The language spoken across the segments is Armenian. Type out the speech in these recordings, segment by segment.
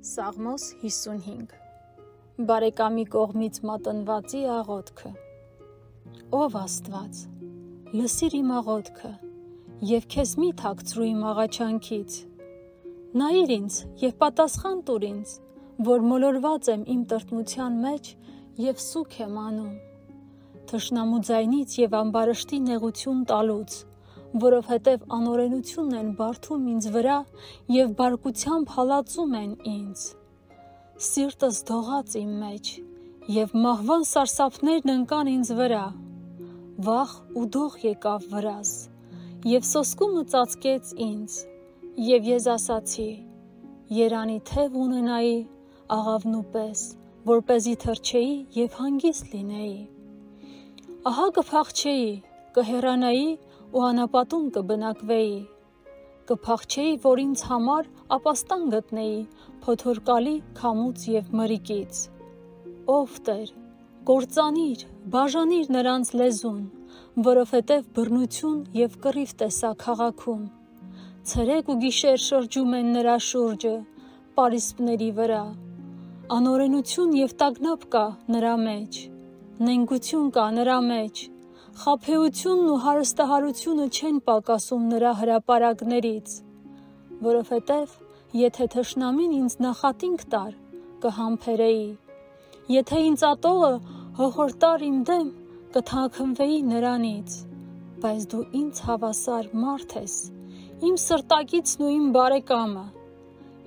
Սաղմոս 55 Բարեկամի կողմից մատնվածի աղոթքը Ով Աստված լսիր իմ աղոթքը եւ քեզ մի թաքցրու իմ աղաչանքից Նայիր ինձ եւ պատասխան տուր ինձ որ մոլորված եմ իմ տրտմության մեջ եւ սուք եմ անում Թշնամու ձայնից եւ ամբարշտի նեղություն տալուց որովհետև անօրենությունն են բարթում ինձ վրա եւ բարկությամբ հալածում են ինձ։ Սիրտս դողաց իմ մեջ եւ մահվան սարսափներն ընկան ինձ վրա։ Վախ ու դող եկավ վրաս եւ սոսկումը ծածկեց ինձ եւ ես ասացի. Երանի թև ունենայի աղավնու պես, որ เป զի թրջեի եւ հանգիստ լինեի։ Ահա կփախչեի, կհեռանայի ու անապատում կբնակվեի։ Կփախչեի, որ ինձ համար ապաստան գտնեի փոթորկալի քամուց եւ մրիկից։ Ով Տեր, կործանիր, բաժանիր նրանց լեզուն, որովհետև բռնություն եւ կռիվ տեսա քաղաքում։ Ցերեկ ու գիշեր շրջում են նրա շուրջը, պարիսպների վրա։ Անօրենություն եւ տագնապ կա նրա մեջ։ Նենգություն կա նրա մեջ խափեությունն ու հարստահարությունը չեն պակասում նրա հրաապարակներից, որովհետև եթե թշնամին ինձ նախատինք տար, կհամբերեի։ Եթե ինձ ատողը հողորտար իմ դեմ, կթաքնվեի նրանից, բայց դու ինձ հավասար մարդ ես, իմ սրտակիցն ու իմ բարեկամը։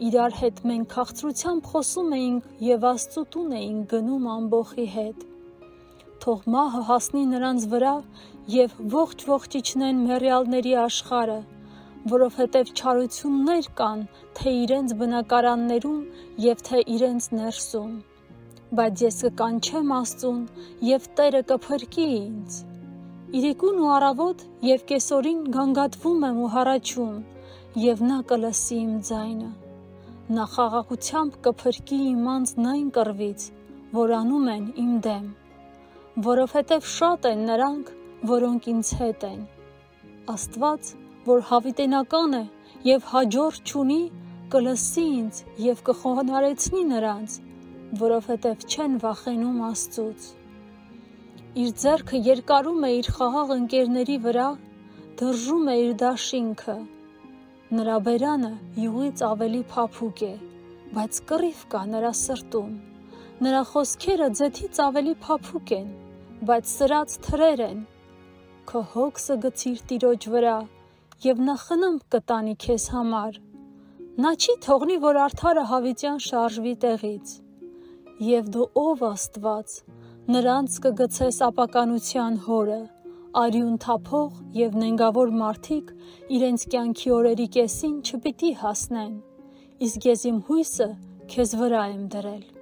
Իրար հետ մենք քաղցրությամբ խոսում էինք եւ Աստծո տուն էինք գնում ամբողի հետ թող մահը հասնի նրանց վրա եւ ողջ-ողջ իջնեն մեռյալների աշխարը, որովհետև չարություններ կան թե իրենց բնակարաններում եւ թե իրենց ներսում։ Բայց ես կկանչեմ Աստծուն եւ Տերը կփրկի ինձ։ Իրիկուն ու առավոտ եւ կեսօրին գանգատվում եմ ու հառաչում եւ նա կլսի իմ ձայնը։ Նա խաղաղությամբ կփրկի իմ անձն այն կռվից, որ անում են իմ դեմ որովհետև շատ են նրանք, որոնք ինձ հետ են։ Աստված, որ հավիտենական է եւ հաջոր ճունի, կլսի ինձ եւ կխոնարեցնի նրանց, որովհետև չեն վախենում Աստծուց։ Իր ձեռքը երկարում է իր խաղաղ ընկերների վրա, դրժում է իր դաշինքը։ Նրա բերանը յուղից ավելի փափուկ է, բայց կռիվ կա նրա սրտում։ Նրա խոսքերը ձեթից ավելի փափուկ են, բայց սրած թրեր են։ Քո հոգսը գցիր Տիրոջ վրա, եւ նա խնամք կտանի քեզ համար։ Նա չի թողնի, որ արդարը հավիտյան շարժվի տեղից։ Եվ դու ով Աստված, նրանց կգցես ապականության հորը, արյուն թափող եւ նենգավոր մարդիկ իրենց կյանքի օրերի կեսին չպիտի հասնեն։ Իսկ ես իմ հույսը քեզ վրա եմ դրել։